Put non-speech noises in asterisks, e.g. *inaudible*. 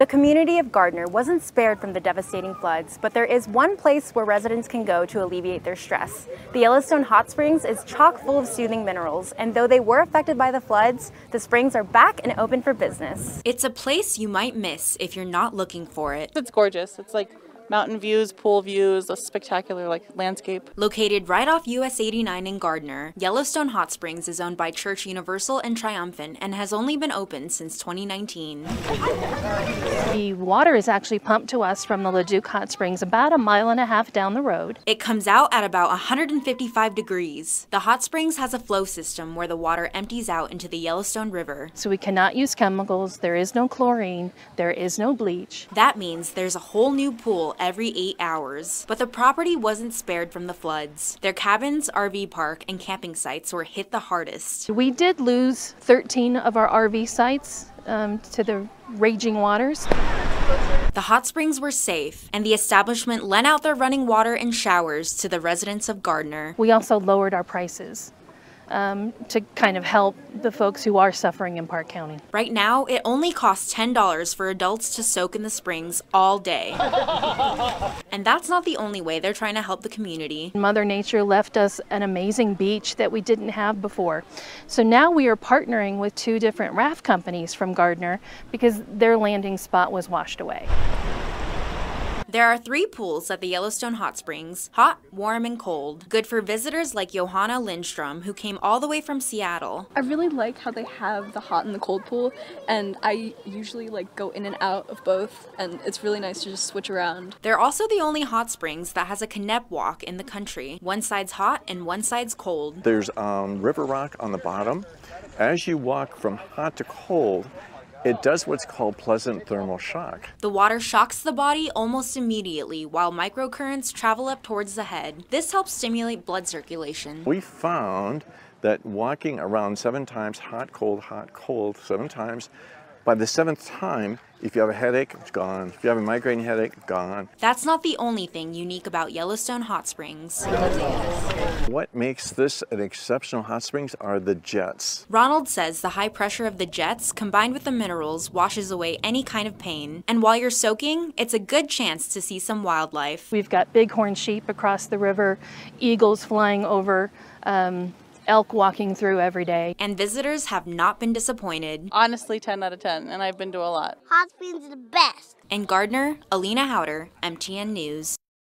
The community of Gardiner wasn't spared from the devastating floods, but there is one place where residents can go to alleviate their stress. The Yellowstone Hot Springs is chock full of soothing minerals, and though they were affected by the floods, the springs are back and open for business. It's a place you might miss if you're not looking for it. It's gorgeous. It's like mountain views, pool views, a spectacular like landscape. Located right off US 89 in Gardiner, Yellowstone Hot Springs is owned by Church Universal and Triumphant and has only been open since 2019. The water is actually pumped to us from the LaDuke Hot Springs about a mile and a half down the road. It comes out at about 155 degrees. The hot springs has a flow system where the water empties out into the Yellowstone River. So we cannot use chemicals, there is no chlorine, there is no bleach. That means there's a whole new pool every eight hours. But the property wasn't spared from the floods. Their cabins, RV park, and camping sites were hit the hardest. We did lose 13 of our RV sites um, to the raging waters. The hot springs were safe, and the establishment lent out their running water and showers to the residents of Gardiner. We also lowered our prices um, to kind of help the folks who are suffering in Park County. Right now, it only costs $10 for adults to soak in the springs all day. *laughs* and that's not the only way they're trying to help the community. Mother Nature left us an amazing beach that we didn't have before. So now we are partnering with two different raft companies from Gardiner because their landing spot was washed away. There are three pools at the Yellowstone Hot Springs hot, warm, and cold. Good for visitors like Johanna Lindstrom, who came all the way from Seattle. I really like how they have the hot and the cold pool, and I usually like go in and out of both, and it's really nice to just switch around. They're also the only hot springs that has a Kneipp walk in the country. One side's hot and one side's cold. There's um, river rock on the bottom. As you walk from hot to cold, it does what's called pleasant thermal shock. The water shocks the body almost immediately while microcurrents travel up towards the head. This helps stimulate blood circulation. We found that walking around seven times hot, cold, hot, cold, seven times, by the seventh time, if you have a headache, it's gone. If you have a migraine headache, gone. That's not the only thing unique about Yellowstone Hot Springs. What makes this an exceptional hot springs are the jets. Ronald says the high pressure of the jets combined with the minerals washes away any kind of pain. And while you're soaking, it's a good chance to see some wildlife. We've got bighorn sheep across the river, eagles flying over. Um, elk walking through every day. And visitors have not been disappointed. Honestly, 10 out of 10, and I've been to a lot. Hot Springs is the best. In Gardiner, Alina Howder, MTN News.